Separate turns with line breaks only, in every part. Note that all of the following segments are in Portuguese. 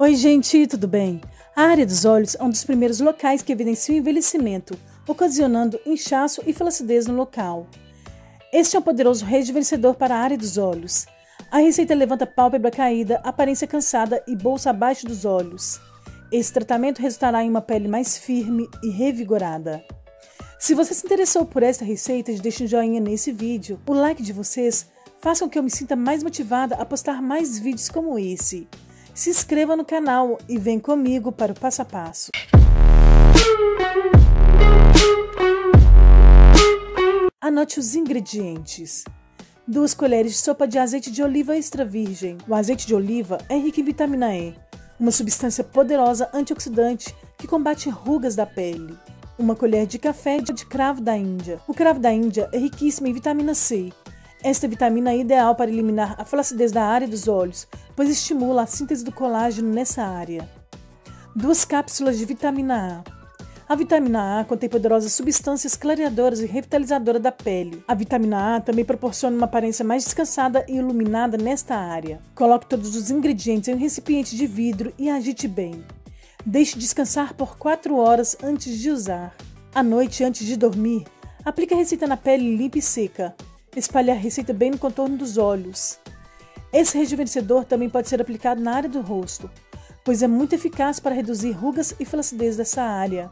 Oi, gente, tudo bem? A área dos olhos é um dos primeiros locais que evidencia o envelhecimento, ocasionando inchaço e flacidez no local. Este é um poderoso rejuvenescedor para a área dos olhos. A receita levanta pálpebra caída, aparência cansada e bolsa abaixo dos olhos. Esse tratamento resultará em uma pele mais firme e revigorada. Se você se interessou por esta receita, deixe um joinha nesse vídeo. O like de vocês faz com que eu me sinta mais motivada a postar mais vídeos como esse se inscreva no canal e vem comigo para o passo a passo. Anote os ingredientes. 2 colheres de sopa de azeite de oliva extra virgem. O azeite de oliva é rico em vitamina E, uma substância poderosa antioxidante que combate rugas da pele. Uma colher de café de cravo da Índia. O cravo da Índia é riquíssimo em vitamina C, esta vitamina é ideal para eliminar a flacidez da área dos olhos, pois estimula a síntese do colágeno nessa área. Duas cápsulas de vitamina A. A vitamina A contém poderosas substâncias clareadoras e revitalizadoras da pele. A vitamina A também proporciona uma aparência mais descansada e iluminada nesta área. Coloque todos os ingredientes em um recipiente de vidro e agite bem. Deixe descansar por 4 horas antes de usar. À noite, antes de dormir, aplique a receita na pele limpa e seca. Espalhe a receita bem no contorno dos olhos. Esse rejuvenescedor também pode ser aplicado na área do rosto, pois é muito eficaz para reduzir rugas e flacidez dessa área.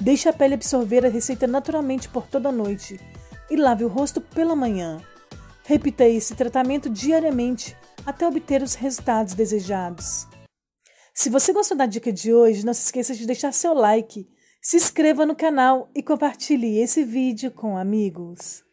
Deixe a pele absorver a receita naturalmente por toda a noite e lave o rosto pela manhã. Repita esse tratamento diariamente até obter os resultados desejados. Se você gostou da dica de hoje, não se esqueça de deixar seu like, se inscreva no canal e compartilhe esse vídeo com amigos.